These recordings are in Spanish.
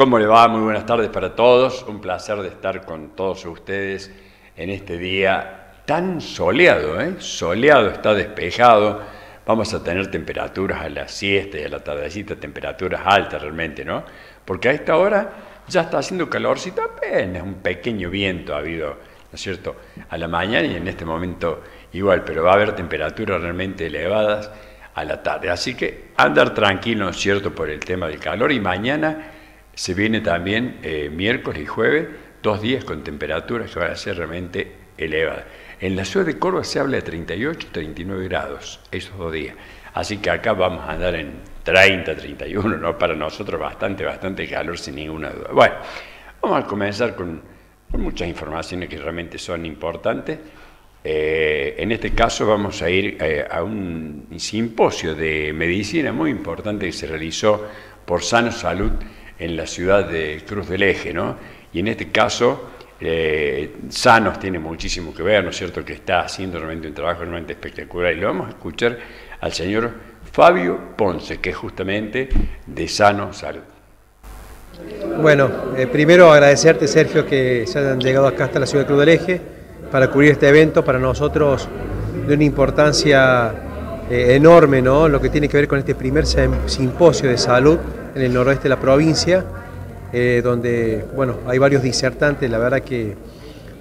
¿Cómo le va? Muy buenas tardes para todos. Un placer de estar con todos ustedes en este día tan soleado, ¿eh? Soleado, está despejado. Vamos a tener temperaturas a la siesta y a la tardecita, temperaturas altas realmente, ¿no? Porque a esta hora ya está haciendo calorcito, apenas un pequeño viento ha habido, ¿no es cierto?, a la mañana y en este momento igual, pero va a haber temperaturas realmente elevadas a la tarde. Así que andar tranquilo, ¿no es cierto?, por el tema del calor y mañana se viene también eh, miércoles y jueves, dos días con temperaturas que van a ser realmente elevadas. En la ciudad de Córdoba se habla de 38, 39 grados esos dos días. Así que acá vamos a andar en 30, 31, ¿no? Para nosotros bastante, bastante calor sin ninguna duda. Bueno, vamos a comenzar con, muchas informaciones que realmente son importantes. Eh, en este caso vamos a ir eh, a un simposio de medicina muy importante que se realizó por Sano Salud en la ciudad de Cruz del Eje, ¿no? Y en este caso, eh, Sanos tiene muchísimo que ver, ¿no es cierto?, que está haciendo realmente un trabajo realmente espectacular. Y lo vamos a escuchar al señor Fabio Ponce, que es justamente de Sano Salud. Bueno, eh, primero agradecerte, Sergio, que se hayan llegado acá hasta la ciudad de Cruz del Eje para cubrir este evento, para nosotros de una importancia eh, enorme, ¿no? Lo que tiene que ver con este primer simposio de salud en el noroeste de la provincia, eh, donde bueno, hay varios disertantes, la verdad que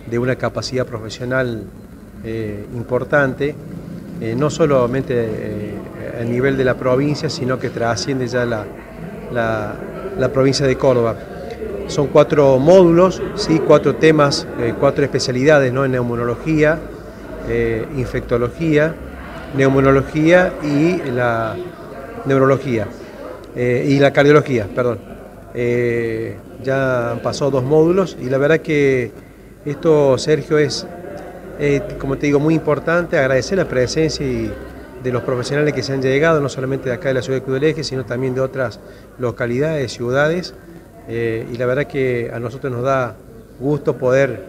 de una capacidad profesional eh, importante, eh, no solamente a nivel de la provincia, sino que trasciende ya la, la, provincia de Córdoba. Son cuatro módulos, ¿sí? cuatro temas, cuatro especialidades ¿no? en neumonología, infectología, neumonología y la neurología. Eh, y la cardiología, perdón. Eh, ya han pasado dos módulos y la verdad que esto, Sergio, es, como te digo, muy importante. Agradecer la presencia de los profesionales que se han llegado, no solamente de acá de la ciudad de Cruz del Eje, sino también de otras localidades, ciudades. Eh, y la verdad que a nosotros nos da gusto poder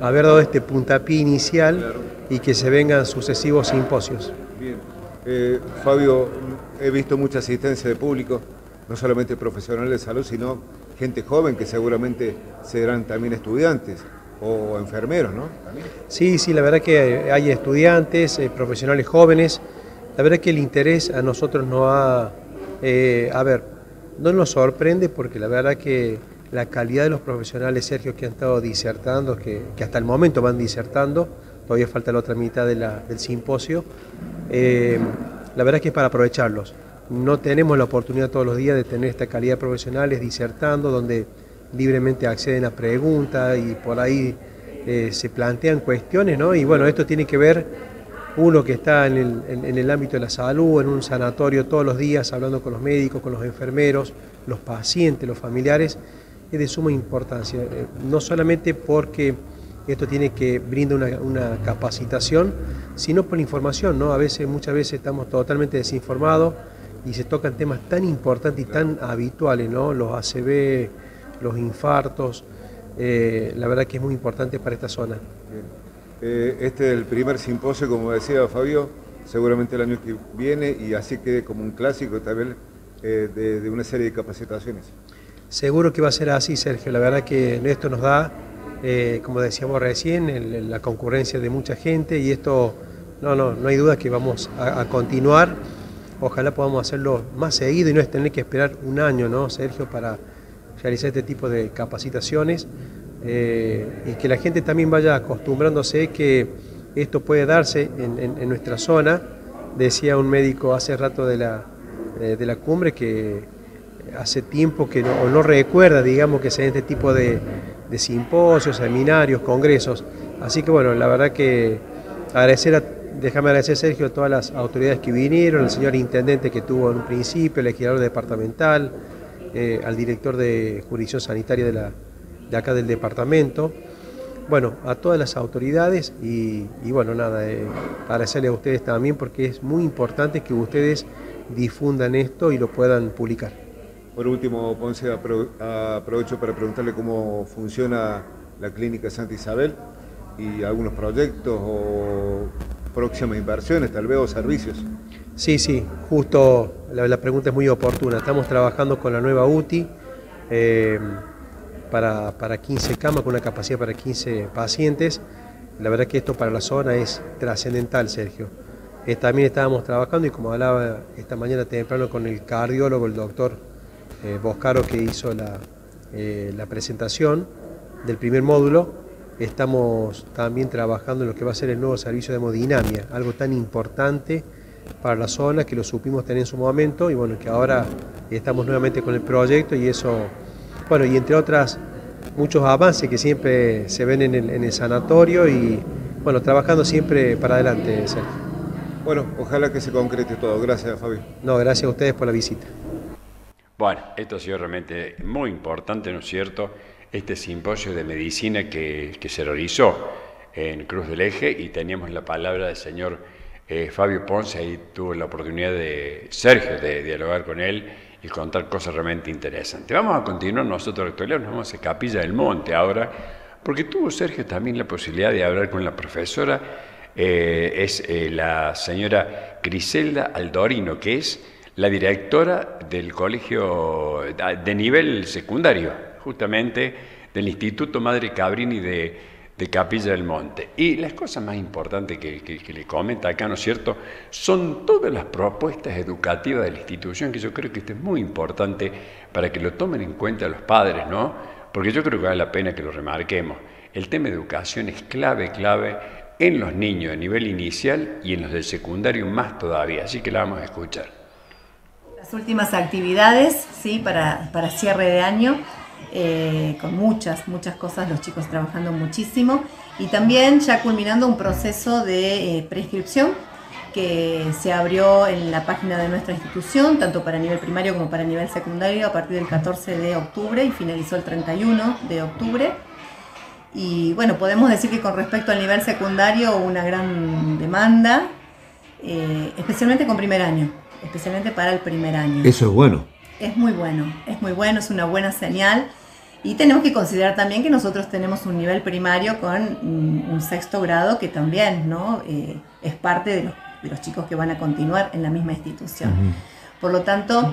haber dado este puntapié inicial y que se vengan sucesivos simposios. Bien. Fabio, he visto mucha asistencia de público, no solamente profesionales de salud, sino gente joven que seguramente serán también estudiantes o enfermeros, ¿no? Sí, sí, la verdad que hay estudiantes, eh, profesionales jóvenes. La verdad que el interés a nosotros no ha, eh, a ver, no nos sorprende porque la verdad que la calidad de los profesionales, Sergio, que han estado disertando, que, hasta el momento van disertando, todavía falta la otra mitad del simposio, eh, la verdad es que es para aprovecharlos. No tenemos la oportunidad todos los días de tener esta calidad de profesionales disertando, donde libremente acceden a preguntas y por ahí eh, se plantean cuestiones, ¿no? Y bueno, esto tiene que ver uno que está en el, ámbito de la salud, en un sanatorio todos los días, hablando con los médicos, con los enfermeros, los pacientes, los familiares, es de suma importancia. Eh, no solamente porque esto tiene que brindar una, capacitación, sino por la información, ¿no? A veces, muchas veces estamos totalmente desinformados y se tocan temas tan importantes y tan habituales, ¿no? Los ACV, los infartos, eh, la verdad que es muy importante para esta zona. Eh, este es el primer simposio, como decía Fabio, seguramente el año que viene y así quede como un clásico también eh, de, de una serie de capacitaciones. Seguro que va a ser así, Sergio. La verdad que esto nos da eh, como decíamos recién, la concurrencia de mucha gente y esto, no, no, no hay duda que vamos a, continuar. Ojalá podamos hacerlo más seguido y no es tener que esperar un año, ¿no, Sergio, para realizar este tipo de capacitaciones eh, y que la gente también vaya acostumbrándose que esto puede darse en, nuestra zona. Decía un médico hace rato de la, de la cumbre que hace tiempo que no, no recuerda, digamos, que sea este tipo de, de simposios, seminarios, congresos. Así que bueno, la verdad que agradecer, déjame agradecer Sergio a todas las autoridades que vinieron, al señor intendente que tuvo en un principio, el legislador departamental, eh, al director de jurisdicción sanitaria de, acá del departamento. Bueno, a todas las autoridades y, bueno, nada, eh, agradecerle a ustedes también porque es muy importante que ustedes difundan esto y lo puedan publicar. Por último, Ponce, aprovecho para preguntarle cómo funciona la Clínica Santa Isabel y algunos proyectos o próximas inversiones, tal vez, o servicios. Sí, sí, justo la, pregunta es muy oportuna. Estamos trabajando con la nueva UTI, para, para 15 camas con una capacidad para 15 pacientes. La verdad que esto para la zona es trascendental, Sergio. Eh, también estábamos trabajando y como hablaba esta mañana temprano con el cardiólogo, el doctor eh, Boscaro, que hizo la, eh, la presentación del primer módulo, estamos también trabajando en lo que va a ser el nuevo servicio de hemodinamia, algo tan importante para la zona que lo supimos tener en su momento y bueno, que ahora estamos nuevamente con el proyecto y eso bueno, y entre otras, muchos avances que siempre se ven en el, sanatorio y, bueno, trabajando siempre para adelante, Sergio. Bueno, ojalá que se concrete todo. Gracias, Fabio. No, gracias a ustedes por la visita. Bueno, esto ha sido realmente muy importante, ¿no es cierto? Este simposio de medicina que, se realizó en Cruz del Eje y teníamos la palabra del señor eh, Fabio Ponce, ahí tuvo la oportunidad de Sergio de dialogar con él y contar cosas realmente interesantes. Vamos a continuar nosotros actualidad, nos vamos a Capilla del Monte ahora, porque tuvo Sergio también la posibilidad de hablar con la profesora, eh, es eh, la señora Griselda Aldorino, que es la directora del colegio de nivel secundario, justamente del Instituto Madre Cabrini de de Capilla del Monte. Y las cosas más importantes que, le comenta acá, ¿no es cierto?, son todas las propuestas educativas de la institución, que yo creo que esto es muy importante para que lo tomen en cuenta los padres, ¿no? Porque yo creo que vale la pena que lo remarquemos. El tema de educación es clave, clave en los niños a nivel inicial y en los del secundario más todavía, así que la vamos a escuchar. Las últimas actividades, sí, para, para cierre de año eh, con muchas, muchas cosas, los chicos trabajando muchísimo y también ya culminando un proceso de eh, prescripción que se abrió en la página de nuestra institución, tanto para nivel primario como para nivel secundario, a partir del 14 de octubre y finalizó el 31 de octubre. Y bueno, podemos decir que con respecto al nivel secundario una gran demanda, eh, especialmente con primer año, especialmente para el primer año. Eso es bueno. Es muy bueno, es muy bueno, es una buena señal y tenemos que considerar también que nosotros tenemos un nivel primario con un sexto grado que también ¿no? Eh, es parte de los, chicos que van a continuar en la misma institución. Por lo tanto,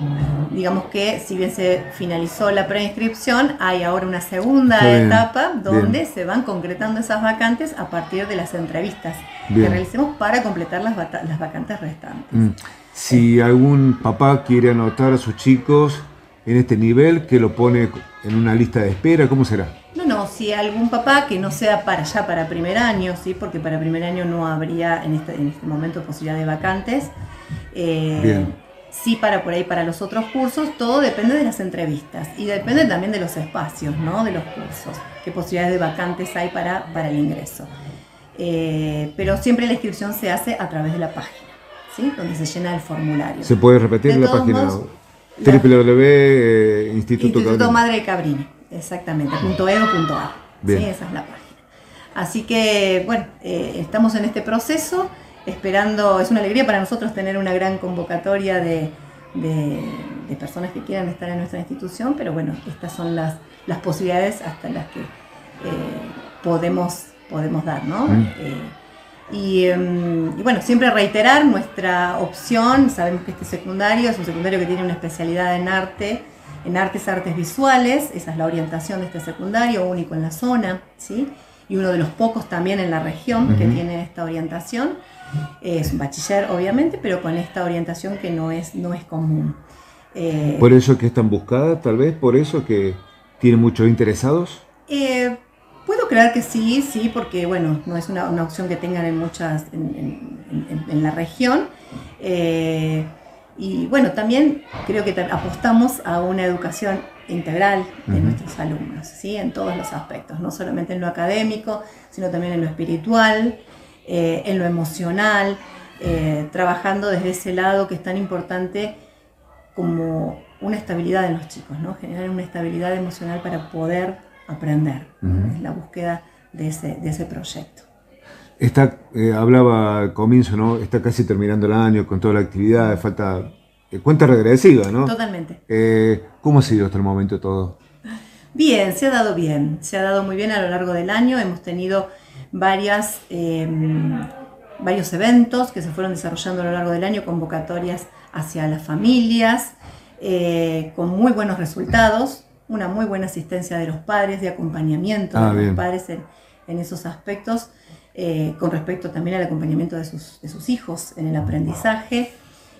digamos que si bien se finalizó la preinscripción, hay ahora una segunda etapa donde se van concretando esas vacantes a partir de las entrevistas que realicemos para completar las, las vacantes restantes. Mm. Si algún papá quiere anotar a sus chicos en este nivel, que lo pone en una lista de espera? ¿Cómo será? No, no, si algún papá que no sea para ya para primer año, ¿sí? porque para primer año no habría en este, en este momento posibilidad de vacantes. Eh, sí para por ahí para los otros cursos, todo depende de las entrevistas y depende también de los espacios, ¿no? De los cursos, qué posibilidades de vacantes hay para, para el ingreso. Eh, pero siempre la inscripción se hace a través de la página, ¿sí? Donde se llena el formulario. ¿Se puede repetir la página? www Instituto, Instituto Madre Cabrini, exactamente, punto. Sí, esa es la página. Así que, bueno, eh, estamos en este proceso, esperando, es una alegría para nosotros tener una gran convocatoria de, de, personas que quieran estar en nuestra institución, pero bueno, estas son las, las posibilidades hasta las que eh, podemos, podemos dar, ¿no? Mm. Eh, Em, y, bueno, siempre reiterar nuestra opción, sabemos que este secundario es un secundario que tiene una especialidad en arte, en artes, artes visuales, esa es la orientación de este secundario, único en la zona, ¿sí? y uno de los pocos también en la región que tiene esta orientación. Es un bachiller, obviamente, pero con esta orientación que no es, no es común. Eh, ¿Por eso que es tan buscada, tal vez? ¿Por eso que tiene muchos interesados? Eh, Puedo creer que sí, sí, porque bueno, no es una, opción que tengan en muchas, en, la región. Eh, y bueno, también creo que apostamos a una educación integral de nuestros alumnos, ¿sí? en todos los aspectos, no solamente en lo académico, sino también en lo espiritual, eh, en lo emocional, eh, trabajando desde ese lado que es tan importante como una estabilidad en los chicos, ¿no? generar una estabilidad emocional para poder aprender, es la búsqueda de ese, de ese proyecto. Está, eh, hablaba al comienzo, ¿no? Está casi terminando el año con toda la actividad, falta eh, cuenta regresiva, ¿no? Totalmente. Eh, ¿Cómo ha sido hasta el momento todo? Bien, se ha dado bien, se ha dado muy bien a lo largo del año. Hemos tenido varias, em, varios eventos que se fueron desarrollando a lo largo del año, convocatorias hacia las familias, con muy buenos resultados una muy buena asistencia de los padres, de acompañamiento Ah, de bien. los padres en, en esos aspectos, eh, con respecto también al acompañamiento de sus, de sus hijos en el aprendizaje.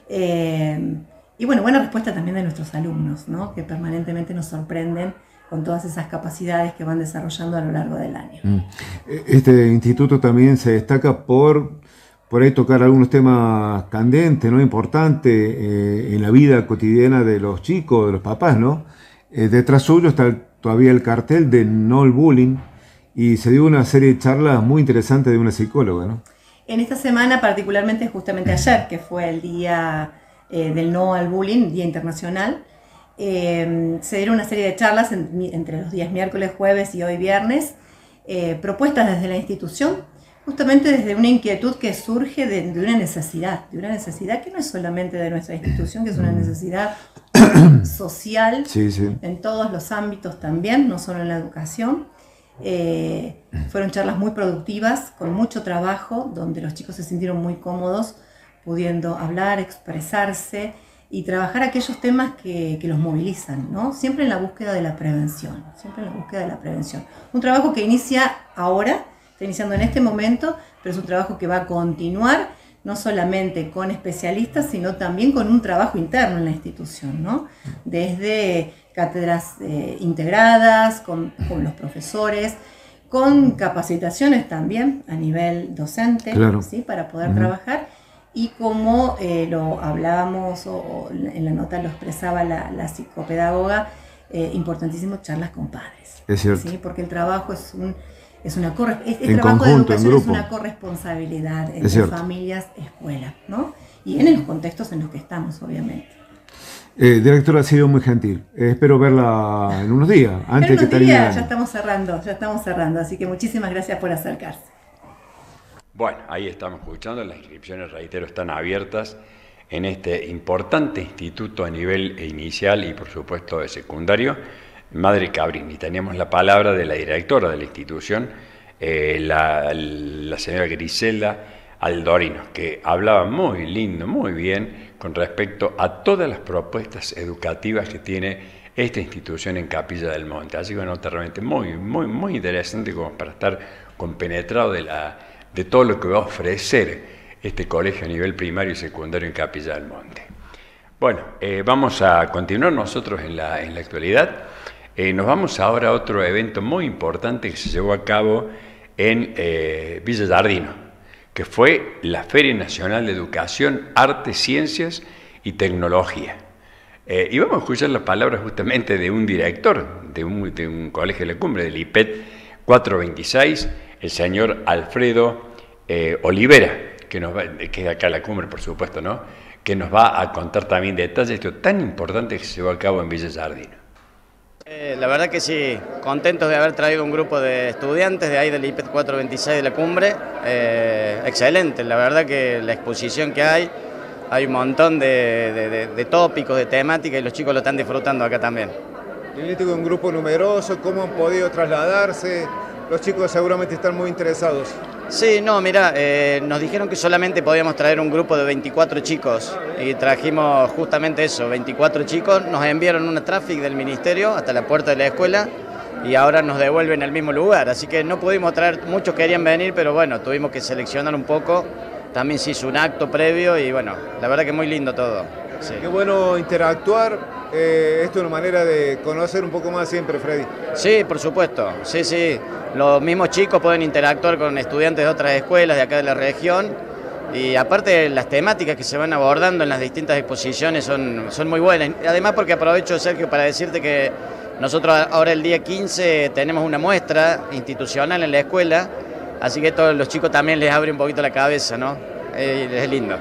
Eh, y bueno, buena respuesta también de nuestros alumnos, ¿no? que permanentemente nos sorprenden con todas esas capacidades que van desarrollando a lo largo del año. Este instituto también se destaca por por ahí tocar algunos temas candentes, ¿no? Importantes eh, en la vida cotidiana de los chicos, de los papás, ¿no? Eh, detrás suyo está todavía el cartel de No al Bullying y se dio una serie de charlas muy interesantes de una psicóloga, ¿no? En esta semana, particularmente justamente ayer, que fue el día eh, del no al bullying, Día Internacional, eh, se dieron una serie de charlas en- entre los días miércoles, jueves y hoy viernes, eh, propuestas desde la institución, justamente desde una inquietud que surge de, de una necesidad, de una necesidad que no es solamente de nuestra institución, que es una necesidad social Sí, sí. en todos los ámbitos también, no solo en la educación. Eh, fueron charlas muy productivas, con mucho trabajo, donde los chicos se sintieron muy cómodos, pudiendo hablar, expresarse y trabajar aquellos temas que, que los movilizan, ¿no? Siempre en la búsqueda de la prevención, siempre en la búsqueda de la prevención. Un trabajo que inicia ahora, está iniciando en este momento, pero es un trabajo que va a continuar no solamente con especialistas, sino también con un trabajo interno en la institución, ¿no? Desde cátedras eh, integradas, con, con los profesores, con capacitaciones también a nivel docente, Claro. ¿sí? Para poder trabajar. Y como eh, lo hablábamos o, o en la nota lo expresaba la, la psicopedagoga, eh, importantísimo charlas con padres. Es cierto. ¿sí? Porque el trabajo es un... Es una corre- este En trabajo de conjunto, en educación es una corresponsabilidad Es entre familias, escuela, ¿no? Y en los contextos en los que estamos, obviamente. Eh, directora, ha sido muy gentil. Eh, espero verla en unos días, antes En que unos termine el días ya estamos cerrando, ya estamos cerrando, así que muchísimas gracias por acercarse. Bueno, ahí estamos escuchando, las inscripciones, reitero, están abiertas en este importante instituto a nivel inicial y por supuesto de secundario, Madre Cabrini. Teníamos la palabra de la directora de la institución, eh, la, señora Griselda Aldorino, que hablaba muy lindo, muy bien con respecto a todas las propuestas educativas que tiene esta institución en Capilla del Monte. Así que una realmente muy, muy, muy interesante como para estar compenetrado de, la, de todo lo que va a ofrecer este colegio a nivel primario y secundario en Capilla del Monte. Bueno, eh, vamos a continuar nosotros en la, en la actualidad. Eh, nos vamos ahora a otro evento muy importante que se llevó a cabo en eh, Villa Jardino, que fue la Feria Nacional de Educación, Arte, Ciencias y Tecnología. Eh, y vamos a escuchar las palabras justamente de un director de un, colegio de la cumbre, del IPET 426, el señor Alfredo eh, Olivera, que, nos va, que es acá la cumbre, por supuesto, ¿no? que nos va a contar también detalles de esto tan importante que se llevó a cabo en Villa Jardino. Eh, la verdad que sí, contentos de haber traído un grupo de estudiantes de ahí del IPET 426 de la cumbre. Eh, excelente, la verdad que la exposición que hay, hay un montón de, tópicos, de temáticas y los chicos lo están disfrutando acá también. Con un grupo numeroso, ¿cómo han podido trasladarse? Los chicos seguramente están muy interesados. Sí, no, mira, eh, nos dijeron que solamente podíamos traer un grupo de 24 chicos. Y trajimos justamente eso, 24 chicos, nos enviaron una traffic del ministerio hasta la puerta de la escuela y ahora nos devuelven al mismo lugar, así que no pudimos traer, muchos querían venir, pero bueno, tuvimos que seleccionar un poco, también se hizo un acto previo y bueno, la verdad que muy lindo todo. Sí. Qué bueno interactuar. eh, esto es una manera de conocer un poco más siempre, Freddy. Sí, por supuesto. Sí, sí. Los mismos chicos pueden interactuar con estudiantes de otras escuelas de acá de la región. Y aparte las temáticas que se van abordando en las distintas exposiciones son, son muy buenas. Además porque aprovecho, Sergio, para decirte que nosotros ahora el día 15 tenemos una muestra institucional en la escuela, así que todos los chicos también les abre un poquito la cabeza, ¿no? Eh, es lindo.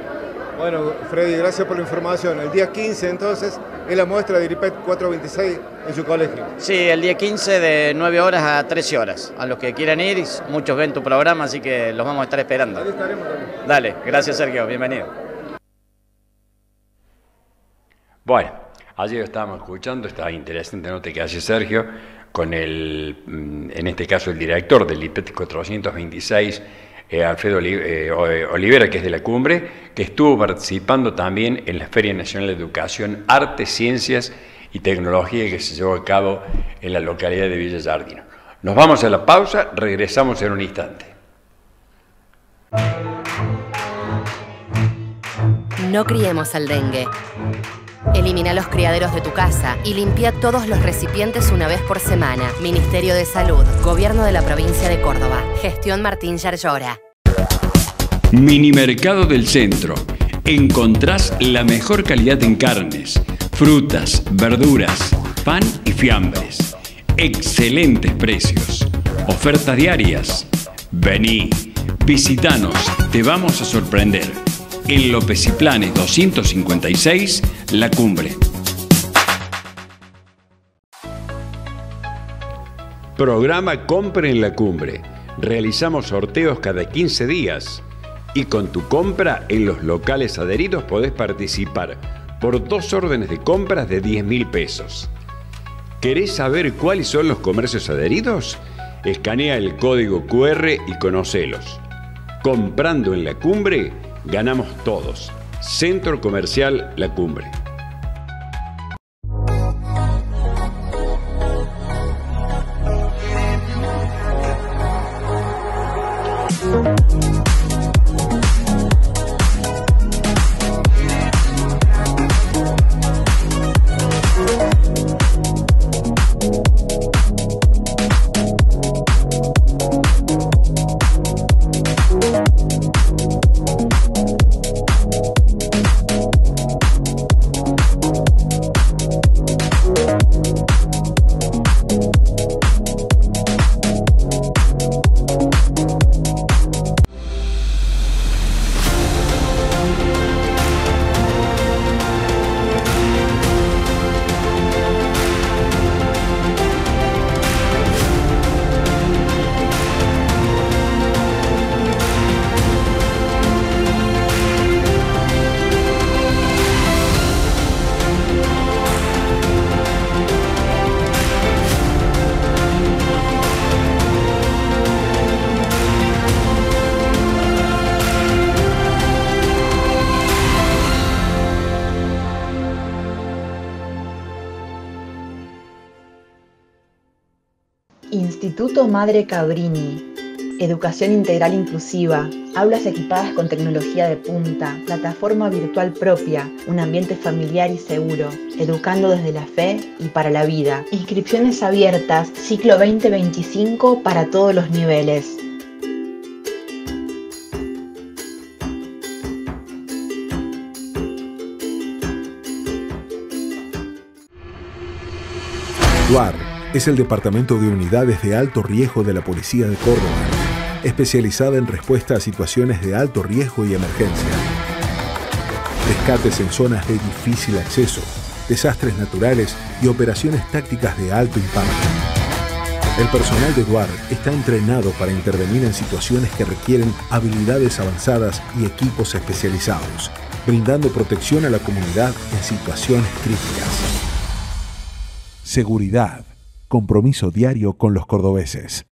Bueno, Freddy, gracias por la información. El día 15, entonces, es la muestra de IRIPET 426 en su colegio. Sí, el día 15 de 9 horas a 13 horas. A los que quieran ir, muchos ven tu programa, así que los vamos a estar esperando. Ahí estaremos también. Dale, gracias Sergio, bienvenido. Bueno, ayer estábamos escuchando esta interesante nota que hace Sergio con el, mm, en este caso, el director del IPET 426, eh, Alfredo eh, O- Olivera, que es de la cumbre, que estuvo participando también en la Feria Nacional de Educación, Arte, Ciencias y tecnología que se llevó a cabo en la localidad de Villa Jardino. Nos vamos a la pausa, regresamos en un instante. No criemos al dengue. Elimina los criaderos de tu casa y limpia todos los recipientes una vez por semana. Ministerio de Salud, Gobierno de la Provincia de Córdoba. Gestión Martín Yarlora. Minimercado del Centro. Encontrás la mejor calidad en carnes, frutas, verduras, pan y fiambres. Excelentes precios. Ofertas diarias. Vení, visitanos, te vamos a sorprender. En López y Planes 256, La Cumbre. Programa Compre en la Cumbre. Realizamos sorteos cada 15 días y con tu compra en los locales adheridos podés participar por dos órdenes de compras de 10 mil pesos. ¿Querés saber cuáles son los comercios adheridos? Escanea el código QR y conocelos. Comprando en la cumbre, ganamos todos. Centro Comercial La Cumbre. Instituto Madre Cabrini. Educación integral inclusiva, aulas equipadas con tecnología de punta, plataforma virtual propia, un ambiente familiar y seguro, educando desde la fe y para la vida. Inscripciones abiertas, ciclo 2025 para todos los niveles. Es el Departamento de Unidades de Alto Riesgo de la Policía de Córdoba, especializada en respuesta a situaciones de alto riesgo y emergencia. Rescates en zonas de difícil acceso, desastres naturales y operaciones tácticas de alto impacto. El personal de DUAR está entrenado para intervenir en situaciones que requieren habilidades avanzadas y equipos especializados, brindando protección a la comunidad en situaciones críticas. Seguridad compromiso diario con los cordobeses.